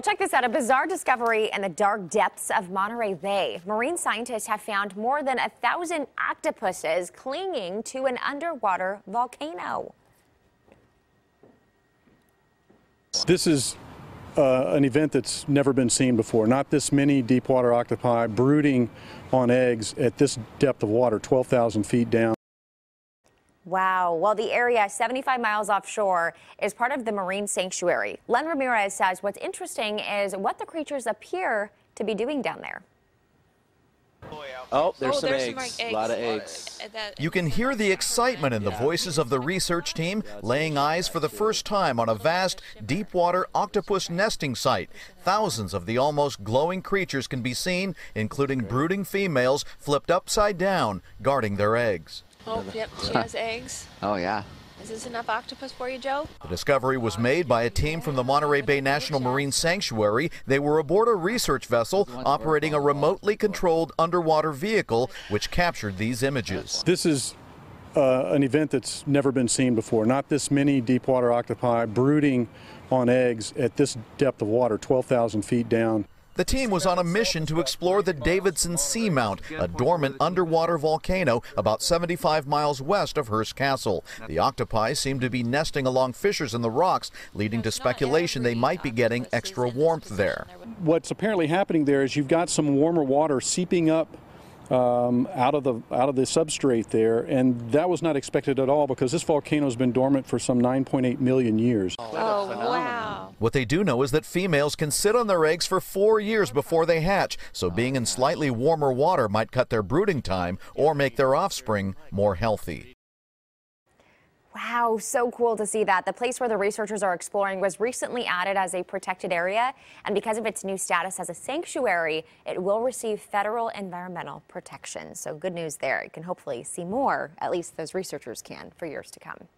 Well, check this out. A bizarre discovery in the dark depths of Monterey Bay. Marine scientists have found more than a thousand octopuses clinging to an underwater volcano. This is uh, an event that's never been seen before. Not this many deep water octopi brooding on eggs at this depth of water, 12,000 feet down. Wow. Well, the area 75 miles offshore is part of the marine sanctuary. Len Ramirez says what's interesting is what the creatures appear to be doing down there. Oh, there's, oh, some, there's eggs. some eggs. A lot of eggs. Uh, You can hear the excitement in the voices of the research team laying eyes for the first time on a vast, deep water octopus nesting site. Thousands of the almost glowing creatures can be seen, including brooding females flipped upside down, guarding their eggs. Oh, yep, she has eggs. Oh, yeah. Is this enough octopus for you, Joe? The discovery was made by a team from the Monterey Bay National Marine Sanctuary. They were aboard a research vessel operating a remotely controlled underwater vehicle which captured these images. This is uh, an event that's never been seen before. Not this many deep water octopi brooding on eggs at this depth of water, 12,000 feet down. The team was on a mission to explore the Davidson Seamount, a dormant underwater volcano about 75 miles west of Hearst Castle. The octopi seem to be nesting along fissures in the rocks, leading to speculation they might be getting extra warmth there. What's apparently happening there is you've got some warmer water seeping up um, out of the out of the substrate there, and that was not expected at all because this volcano has been dormant for some 9.8 million years. Oh, wow. What they do know is that females can sit on their eggs for four years before they hatch, so being in slightly warmer water might cut their brooding time or make their offspring more healthy. Wow, so cool to see that. The place where the researchers are exploring was recently added as a protected area, and because of its new status as a sanctuary, it will receive federal environmental protection. So good news there. You can hopefully see more, at least those researchers can, for years to come.